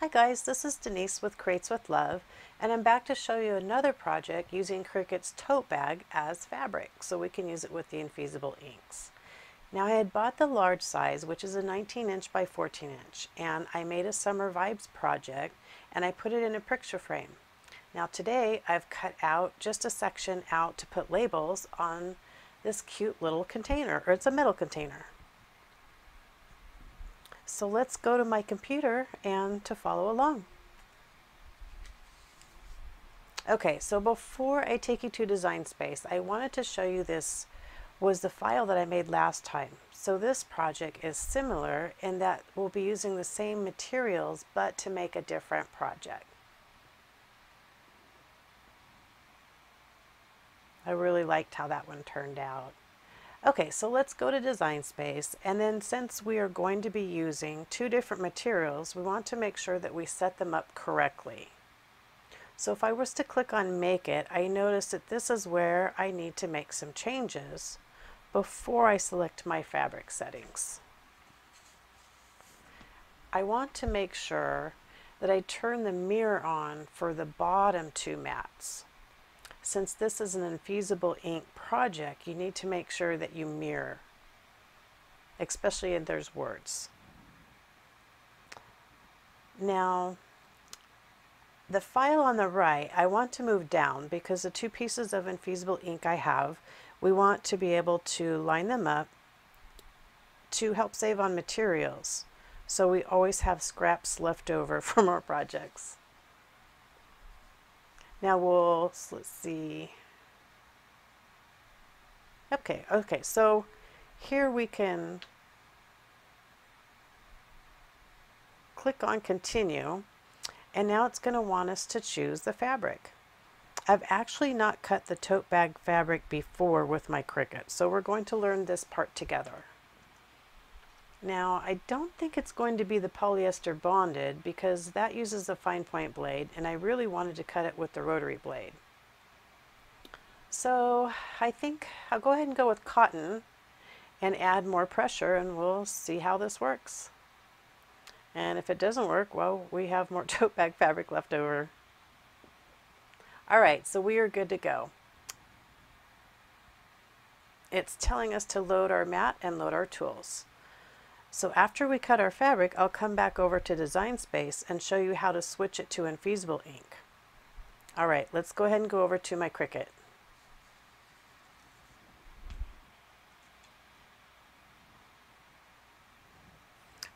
Hi guys, this is Denise with Creates with Love and I'm back to show you another project using Cricut's tote bag as fabric so we can use it with the infusible inks. Now I had bought the large size which is a 19 inch by 14 inch and I made a summer vibes project and I put it in a picture frame. Now today I've cut out just a section out to put labels on this cute little container or it's a metal container. So let's go to my computer and to follow along. Okay, so before I take you to Design Space, I wanted to show you this was the file that I made last time. So this project is similar in that we'll be using the same materials but to make a different project. I really liked how that one turned out. Okay, so let's go to Design Space. And then since we are going to be using two different materials, we want to make sure that we set them up correctly. So if I was to click on Make It, I notice that this is where I need to make some changes before I select my fabric settings. I want to make sure that I turn the mirror on for the bottom two mats. Since this is an infusible ink project, you need to make sure that you mirror, especially if there's words. Now, the file on the right, I want to move down because the two pieces of infusible ink I have, we want to be able to line them up to help save on materials. So we always have scraps left over from our projects. Now we'll, let's see. Okay, okay, so here we can click on continue and now it's going to want us to choose the fabric. I've actually not cut the tote bag fabric before with my Cricut, so we're going to learn this part together. Now, I don't think it's going to be the polyester bonded because that uses a fine point blade and I really wanted to cut it with the rotary blade. So I think I'll go ahead and go with cotton and add more pressure and we'll see how this works. And if it doesn't work, well, we have more tote bag fabric left over. All right, so we are good to go. It's telling us to load our mat and load our tools. So after we cut our fabric, I'll come back over to Design Space and show you how to switch it to Infusible ink. All right, let's go ahead and go over to my Cricut.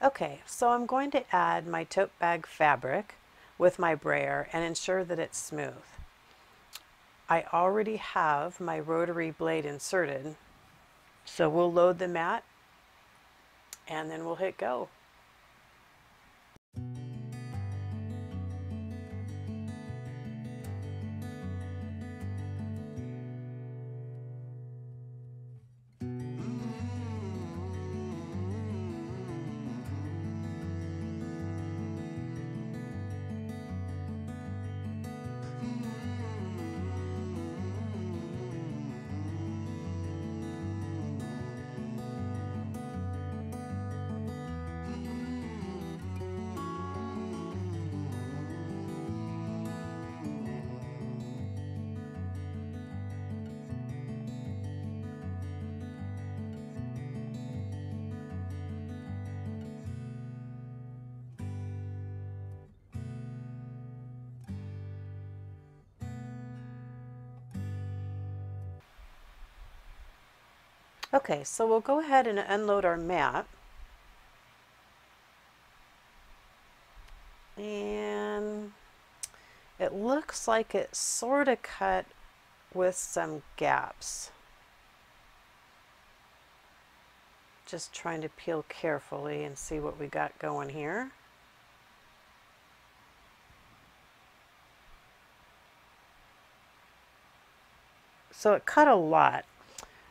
Okay, so I'm going to add my tote bag fabric with my brayer and ensure that it's smooth. I already have my rotary blade inserted, so we'll load the mat and then we'll hit go. Okay, so we'll go ahead and unload our mat. And it looks like it's sort of cut with some gaps. Just trying to peel carefully and see what we got going here. So it cut a lot.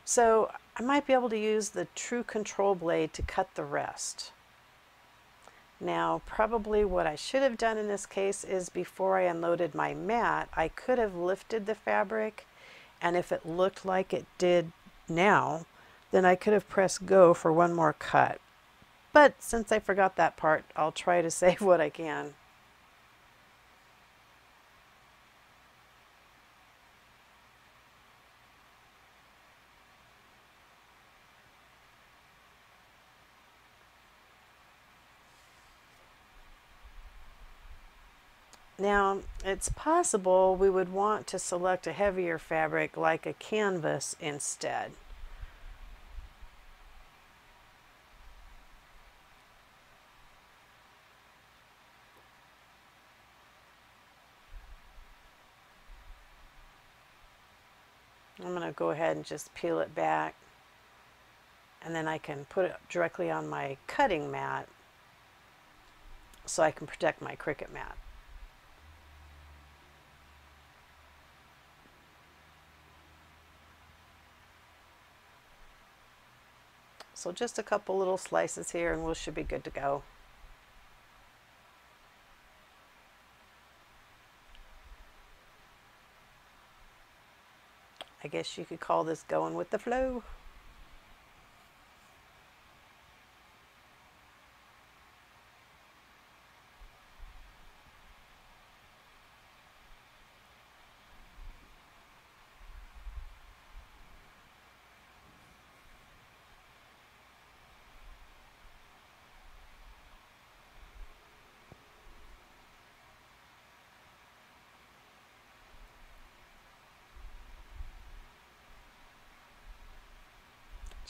So I might be able to use the true control blade to cut the rest. Now, probably what I should have done in this case is before I unloaded my mat, I could have lifted the fabric, and if it looked like it did now, then I could have pressed go for one more cut. But since I forgot that part, I'll try to save what I can. Now, it's possible we would want to select a heavier fabric like a canvas instead. I'm going to go ahead and just peel it back and then I can put it directly on my cutting mat so I can protect my Cricut mat. So just a couple little slices here and we should be good to go. I guess you could call this going with the flow.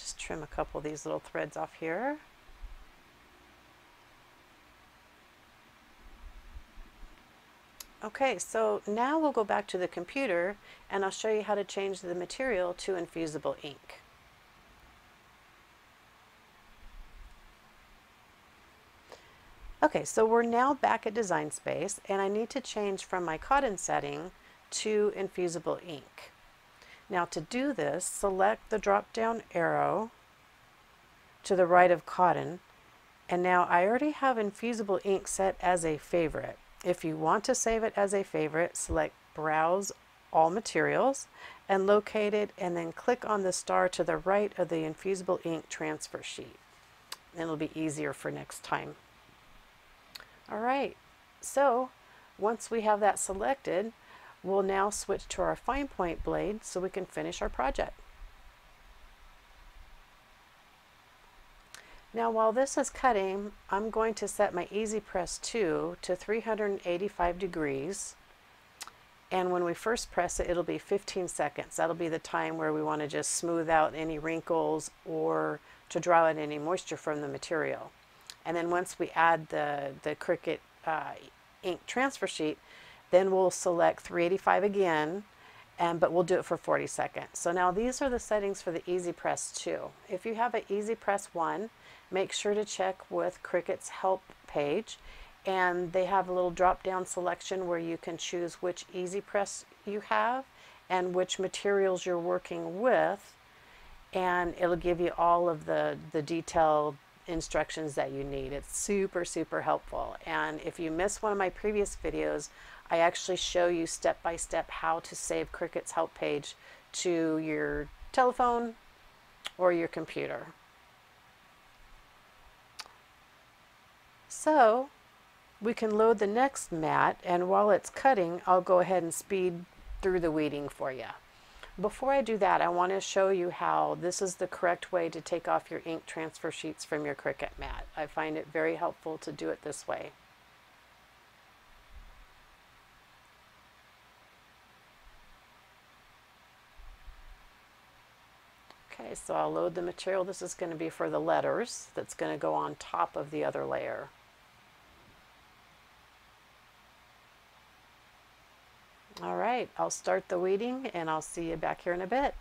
Just trim a couple of these little threads off here. Okay, so now we'll go back to the computer and I'll show you how to change the material to infusible ink. Okay, so we're now back at Design Space and I need to change from my cotton setting to infusible ink. Now to do this, select the drop down arrow to the right of cotton. And now I already have infusible ink set as a favorite. If you want to save it as a favorite, select browse all materials and locate it and then click on the star to the right of the infusible ink transfer sheet. It'll be easier for next time. All right, so once we have that selected, We'll now switch to our fine point blade so we can finish our project. Now while this is cutting, I'm going to set my Easy Press 2 to 385 degrees. And when we first press it, it'll be 15 seconds. That'll be the time where we want to just smooth out any wrinkles or to draw out any moisture from the material. And then once we add the, the Cricut uh, ink transfer sheet, then we'll select 385 again, and, but we'll do it for 40 seconds. So now these are the settings for the Easy Press 2. If you have an Easy Press 1, make sure to check with Cricut's help page and they have a little drop down selection where you can choose which Easy Press you have and which materials you're working with and it'll give you all of the, the detailed instructions that you need. It's super, super helpful. And if you missed one of my previous videos, I actually show you step by step how to save Cricut's help page to your telephone or your computer. So we can load the next mat and while it's cutting I'll go ahead and speed through the weeding for you. Before I do that I want to show you how this is the correct way to take off your ink transfer sheets from your Cricut mat. I find it very helpful to do it this way. Okay, so I'll load the material. This is going to be for the letters that's going to go on top of the other layer. All right, I'll start the weeding and I'll see you back here in a bit.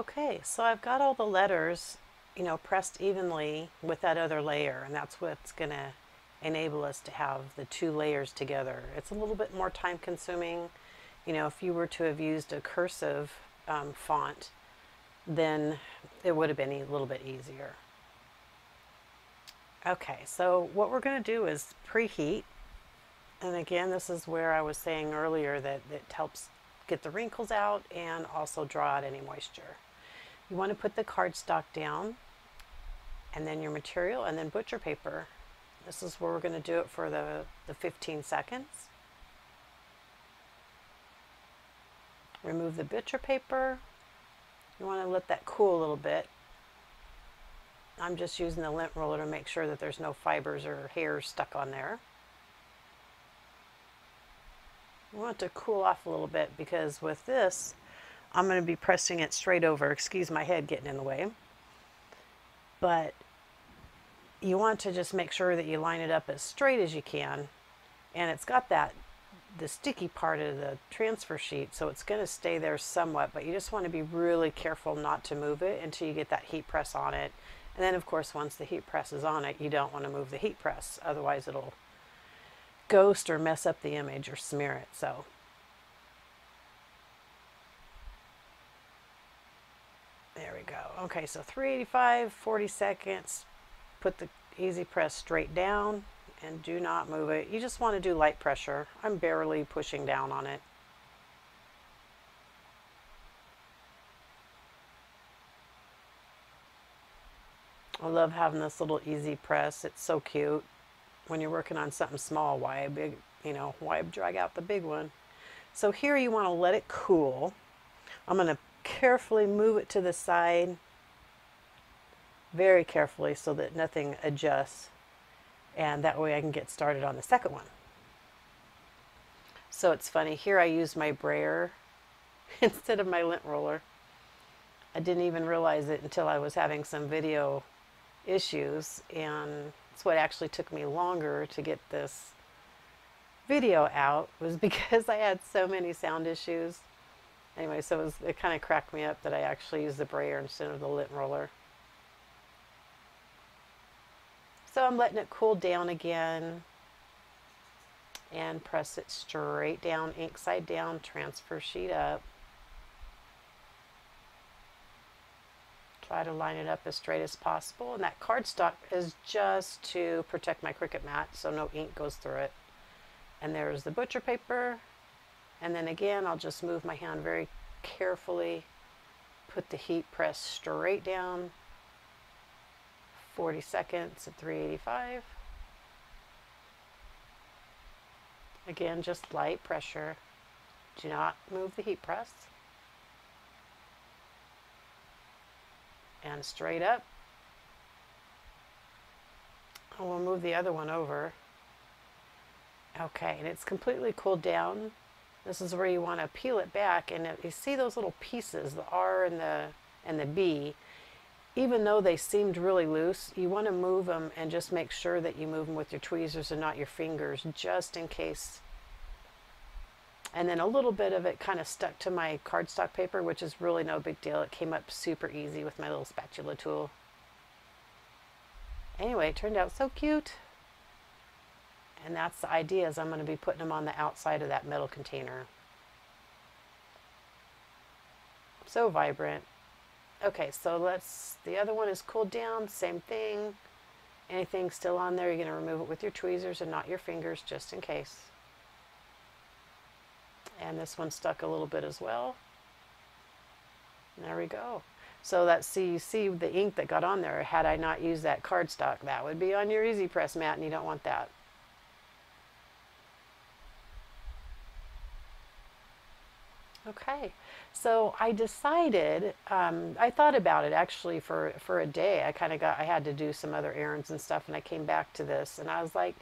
Okay, so I've got all the letters, you know, pressed evenly with that other layer, and that's what's going to enable us to have the two layers together. It's a little bit more time consuming. You know, if you were to have used a cursive um, font, then it would have been a little bit easier. Okay, so what we're going to do is preheat. And again, this is where I was saying earlier that it helps get the wrinkles out and also draw out any moisture. You want to put the cardstock down and then your material and then butcher paper. This is where we're going to do it for the, the 15 seconds. Remove the butcher paper. You want to let that cool a little bit. I'm just using the lint roller to make sure that there's no fibers or hairs stuck on there. I want it to cool off a little bit because with this, I'm going to be pressing it straight over. Excuse my head getting in the way. But you want to just make sure that you line it up as straight as you can. And it's got that, the sticky part of the transfer sheet, so it's going to stay there somewhat, but you just want to be really careful not to move it until you get that heat press on it. And then of course, once the heat press is on it, you don't want to move the heat press. Otherwise it'll ghost or mess up the image or smear it. So there we go. Okay, so 385, 40 seconds. Put the easy press straight down and do not move it. You just want to do light pressure. I'm barely pushing down on it. I love having this little easy press. It's so cute when you're working on something small, why big, you know, why drag out the big one? So here you want to let it cool. I'm going to carefully move it to the side, very carefully so that nothing adjusts. And that way I can get started on the second one. So it's funny, here I used my brayer instead of my lint roller. I didn't even realize it until I was having some video issues and it's what actually took me longer to get this video out was because I had so many sound issues. Anyway, so it, was, it kind of cracked me up that I actually used the brayer instead of the lint roller. So I'm letting it cool down again and press it straight down, ink side down, transfer sheet up. try to line it up as straight as possible. And that cardstock is just to protect my Cricut mat so no ink goes through it. And there's the butcher paper. And then again, I'll just move my hand very carefully, put the heat press straight down, 40 seconds at 385. Again, just light pressure. Do not move the heat press. and straight up. And we'll move the other one over. Okay, and it's completely cooled down. This is where you want to peel it back, and you see those little pieces, the R and the and the B. Even though they seemed really loose, you want to move them and just make sure that you move them with your tweezers and not your fingers, just in case and then a little bit of it kind of stuck to my cardstock paper, which is really no big deal. It came up super easy with my little spatula tool. Anyway, it turned out so cute. And that's the idea is I'm going to be putting them on the outside of that metal container. So vibrant. Okay, so let's, the other one is cooled down, same thing. Anything still on there, you're going to remove it with your tweezers and not your fingers, just in case and this one stuck a little bit as well. There we go. So that see, you see the ink that got on there, had I not used that cardstock, that would be on your Easy Press mat and you don't want that. Okay, so I decided, um, I thought about it actually for, for a day. I kind of got, I had to do some other errands and stuff and I came back to this and I was like,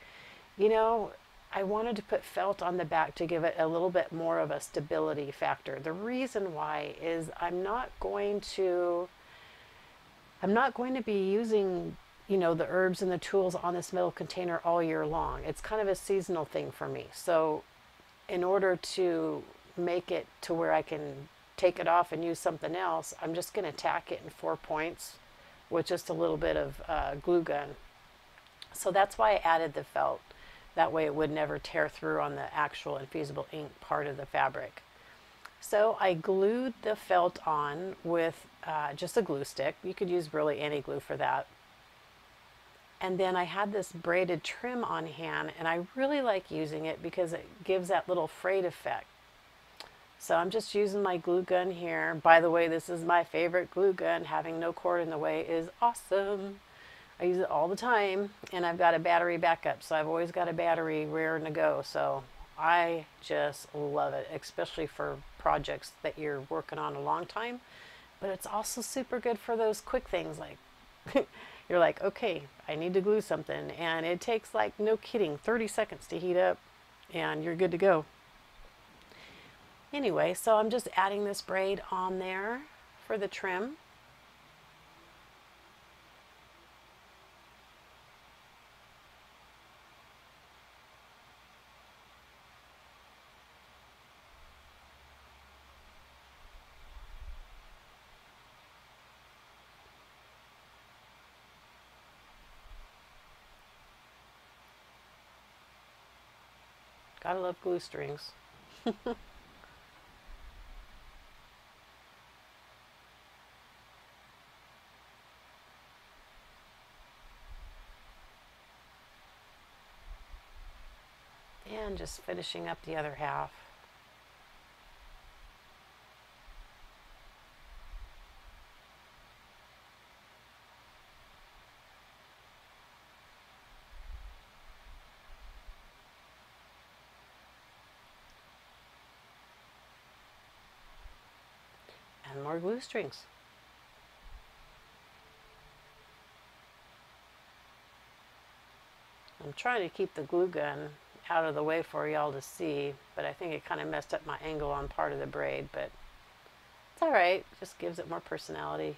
you know, I wanted to put felt on the back to give it a little bit more of a stability factor. The reason why is I'm not going to I'm not going to be using you know the herbs and the tools on this metal container all year long. It's kind of a seasonal thing for me. So in order to make it to where I can take it off and use something else, I'm just going to tack it in four points with just a little bit of uh, glue gun. So that's why I added the felt. That way it would never tear through on the actual infusible ink part of the fabric. So I glued the felt on with uh, just a glue stick. You could use really any glue for that. And then I had this braided trim on hand and I really like using it because it gives that little frayed effect. So I'm just using my glue gun here. By the way, this is my favorite glue gun. Having no cord in the way is awesome. I use it all the time and I've got a battery backup. So I've always got a battery rearing to go. So I just love it, especially for projects that you're working on a long time. But it's also super good for those quick things like you're like, okay, I need to glue something. And it takes like, no kidding, 30 seconds to heat up and you're good to go. Anyway, so I'm just adding this braid on there for the trim. Gotta love glue strings. and just finishing up the other half. and more glue strings. I'm trying to keep the glue gun out of the way for y'all to see, but I think it kind of messed up my angle on part of the braid, but it's all right. Just gives it more personality.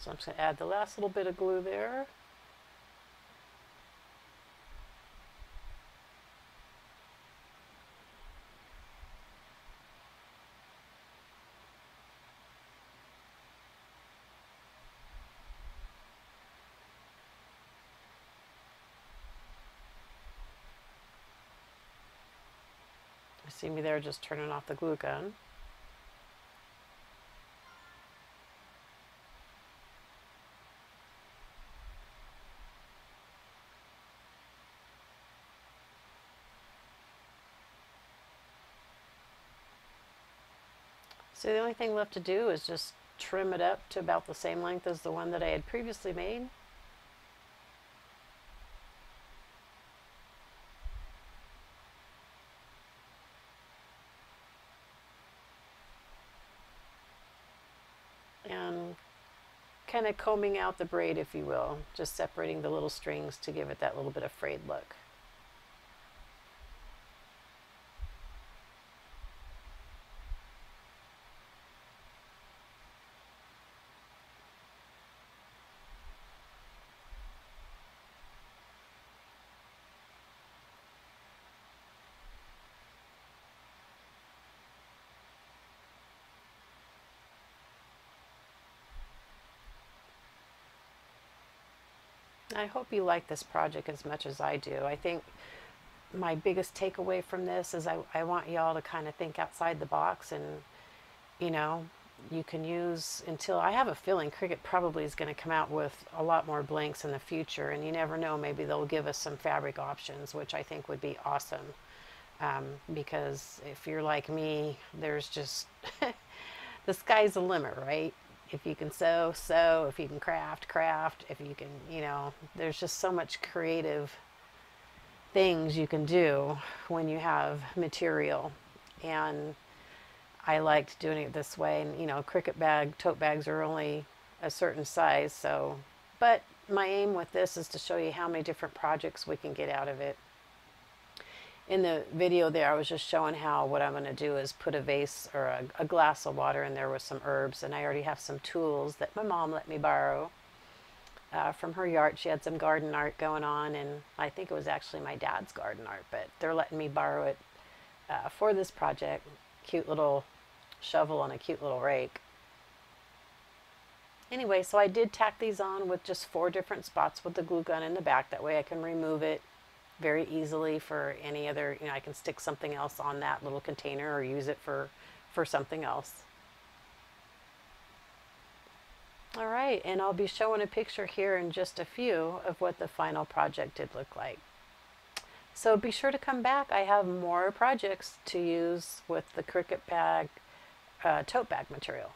So I'm just going to add the last little bit of glue there. See me there just turning off the glue gun. So the only thing left to do is just trim it up to about the same length as the one that I had previously made. And kind of combing out the braid, if you will, just separating the little strings to give it that little bit of frayed look. I hope you like this project as much as I do. I think my biggest takeaway from this is I, I want y'all to kind of think outside the box and, you know, you can use until I have a feeling Cricut probably is going to come out with a lot more blanks in the future and you never know maybe they'll give us some fabric options which I think would be awesome um, because if you're like me there's just the sky's the limit right if you can sew, sew. If you can craft, craft. If you can, you know, there's just so much creative things you can do when you have material. And I liked doing it this way. And, you know, Cricut bag, tote bags are only a certain size. So, but my aim with this is to show you how many different projects we can get out of it. In the video there, I was just showing how what I'm going to do is put a vase or a, a, glass of water in there with some herbs. And I already have some tools that my mom let me borrow uh, from her yard. She had some garden art going on, and I think it was actually my dad's garden art, but they're letting me borrow it uh, for this project. Cute little shovel and a cute little rake. Anyway, so I did tack these on with just four different spots with the glue gun in the back. That way I can remove it very easily for any other, you know, I can stick something else on that little container or use it for, for something else. All right, and I'll be showing a picture here in just a few of what the final project did look like. So be sure to come back. I have more projects to use with the Cricut bag, uh, tote bag material.